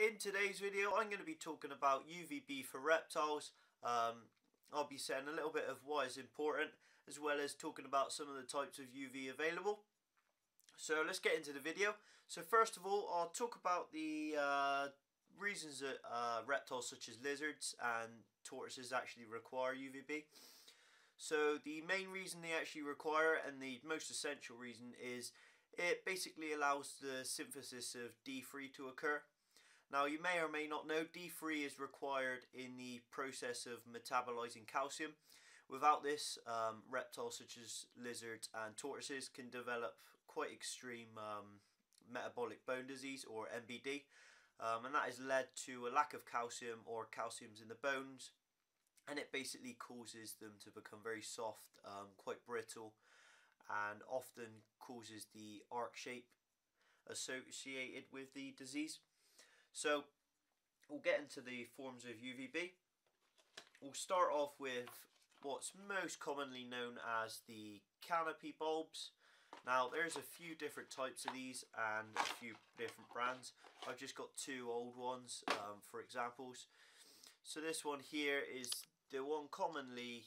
in today's video I'm going to be talking about UVB for reptiles. Um, I'll be saying a little bit of why it's important as well as talking about some of the types of UV available. So let's get into the video. So first of all I'll talk about the uh, reasons that uh, reptiles such as lizards and tortoises actually require UVB. So the main reason they actually require it and the most essential reason is it basically allows the synthesis of D3 to occur. Now you may or may not know D3 is required in the process of metabolizing calcium. Without this, um, reptiles such as lizards and tortoises can develop quite extreme um, metabolic bone disease or MBD. Um, and that has led to a lack of calcium or calciums in the bones and it basically causes them to become very soft, um, quite brittle and often causes the arc shape associated with the disease. So we'll get into the forms of UVB. We'll start off with what's most commonly known as the compact bulbs. Now there's a few different types of these and a few different brands. I've just got two old ones um, for examples. So this one here is the one commonly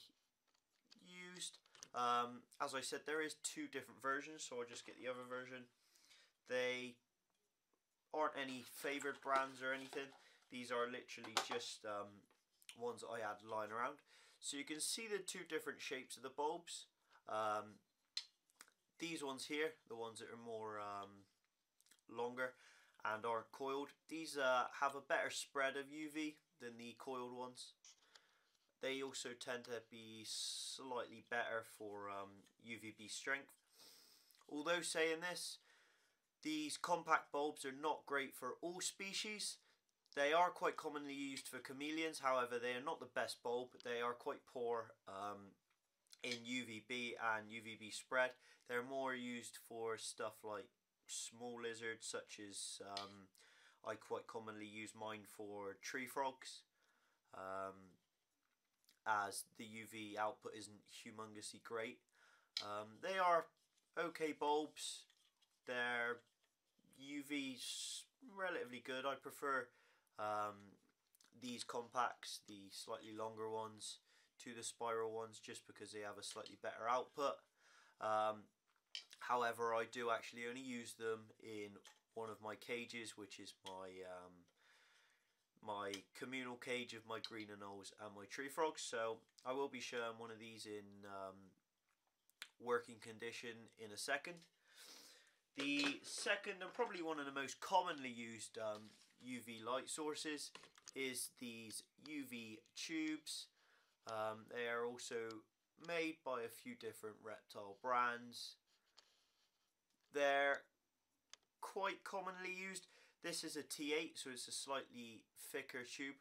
used. Um, as I said there is two different versions so I'll just get the other version. They aren't any favoured brands or anything. These are literally just um, ones that I had lying around. So you can see the two different shapes of the bulbs. Um, these ones here, the ones that are more um, longer and aren't coiled, these uh, have a better spread of UV than the coiled ones. They also tend to be slightly better for um, UVB strength. Although saying this, these compact bulbs are not great for all species. They are quite commonly used for chameleons, however they are not the best bulb. They are quite poor um, in UVB and UVB spread. They're more used for stuff like small lizards such as um, I quite commonly use mine for tree frogs um, as the UV output isn't humongously great. Um, they are okay bulbs. They're UV's relatively good. I prefer um, these compacts, the slightly longer ones, to the spiral ones just because they have a slightly better output. Um, however, I do actually only use them in one of my cages, which is my um, my communal cage of my green anoles and my tree frogs. So I will be showing one of these in um, working condition in a second. The second and probably one of the most commonly used um, UV light sources is these UV tubes. Um, they are also made by a few different reptile brands. They're quite commonly used. This is a T8, so it's a slightly thicker tube.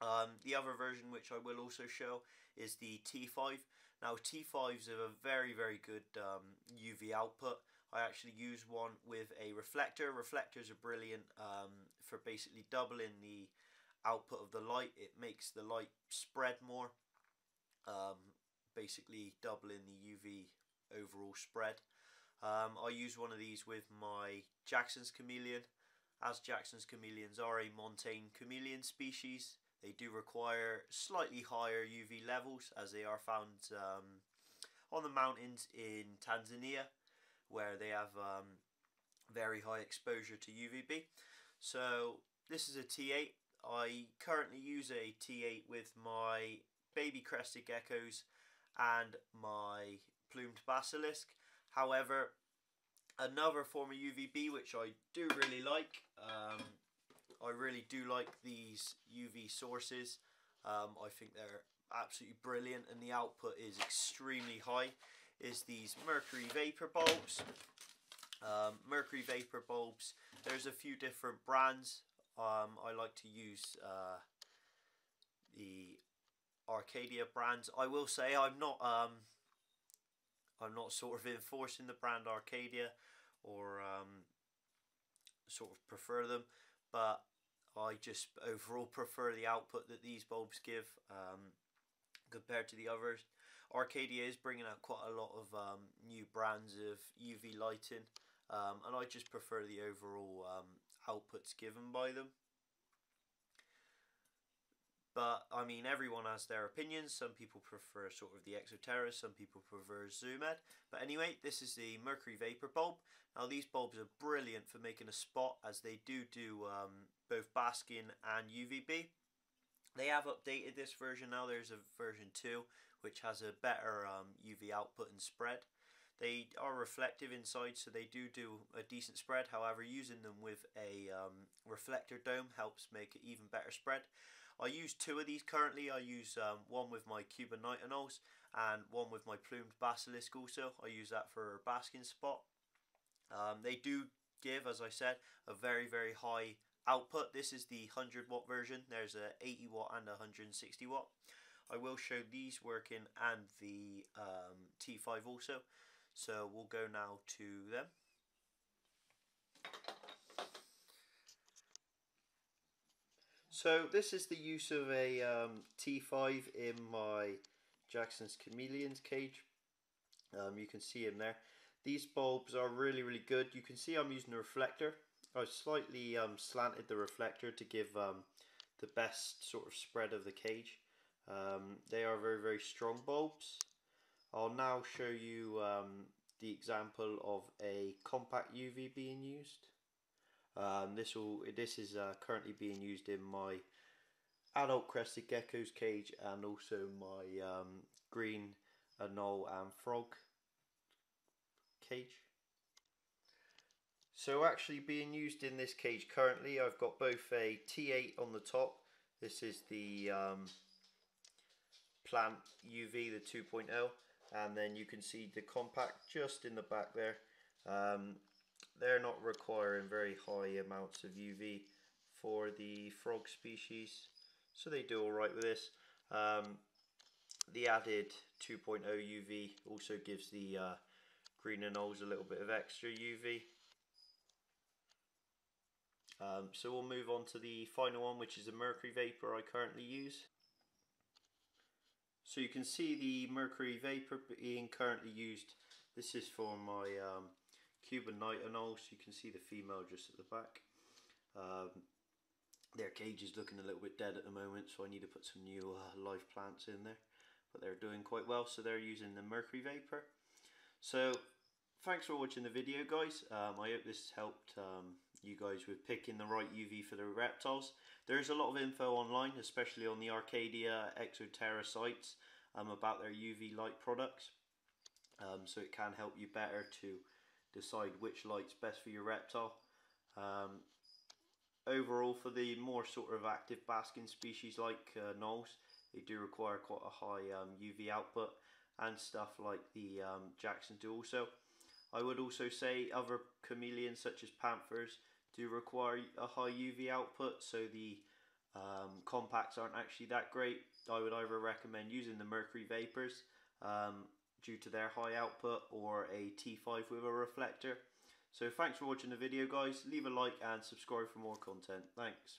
Um, the other version, which I will also show, is the T5. Now, T5s have a very, very good um, UV output. I actually use one with a reflector. Reflectors are brilliant um, for basically doubling the output of the light. It makes the light spread more, um, basically doubling the UV overall spread. Um, I use one of these with my Jackson's chameleon. As Jackson's chameleons are a montane chameleon species, they do require slightly higher UV levels as they are found um, on the mountains in Tanzania where they have um, very high exposure to UVB. So this is a T8. I currently use a T8 with my baby crested geckos and my plumed basilisk. However, another form of UVB which I do really like, um, I really do like these UV sources. Um, I think they're absolutely brilliant and the output is extremely high is these mercury vapor bulbs. Um, mercury vapor bulbs, there's a few different brands. Um, I like to use uh, the Arcadia brands. I will say I'm not um, I'm not sort of enforcing the brand Arcadia or um, sort of prefer them, but I just overall prefer the output that these bulbs give um, compared to the others. Arcadia is bringing out quite a lot of um, new brands of UV lighting um, and I just prefer the overall um, outputs given by them But I mean, everyone has their opinions. Some people prefer sort of the Exo Terra, some people prefer Zoo Med. But anyway, this is the Mercury Vapor bulb. Now, these bulbs are brilliant for making a spot as they do do um, both basking and UVB. They have updated this version now. There's a version 2 which has a better um, UV output and spread. They are reflective inside, so they do do a decent spread. However, using them with a um, reflector dome helps make it even better spread. I use two of these currently. I use um, one with my Cuban knight anoles and one with my plumed basilisk also. I use that for a basking spot. Um, they do give, as I said, a very, very high output. This is the 100 watt version. There's a 80 watt and a 160 watt. I will show these working and the um, T5 also. So we'll go now to them. So this is the use of a um, T5 in my Jackson's Chameleons cage. Um, you can see him there. These bulbs are really, really good. You can see I'm using a reflector. I've slightly um, slanted the reflector to give um, the best sort of spread of the cage. Um, they are very, very strong bulbs. I'll now show you um, the example of a compact UV being used. Um, this will this is uh, currently being used in my adult crested geckos cage and also my um, green anole and frog cage. So actually being used in this cage currently I've got both a T8 on the top. This is the um, plant UV the 2.0 and then you can see the compact just in the back there. Um, they're not requiring very high amounts of UV for the frog species so they do alright with this. Um, the added 2.0 UV also gives the uh, green anoles a little bit of extra UV. Um, so we'll move on to the final one which is a mercury vapor I currently use. So you can see the mercury vapor being currently used. This is for my um, Cuban knight anoles. You can see the female just at the back. Um, their cage is looking a little bit dead at the moment so I need to put some new uh, live plants in there. But they're doing quite well so they're using the mercury vapor. So thanks for watching the video guys. Um, I hope this helped um, you guys with picking the right UV for the reptiles. There's a lot of info online, especially on the Arcadia Exo Terra sites um, about their UV light products. Um, so it can help you better to decide which light's best for your reptile. Um, overall, for the more sort of active basking species like uh, they do require quite a high UV um, output and stuff like the um, Jackson do also. I would also say other chameleons such as panthers do require a high UV output, so the um, compacts aren't actually that great. I would either recommend using the mercury vapors um, due to their high output or a T5 with a reflector. So thanks for watching the video guys, leave a like and subscribe for more content. Thanks.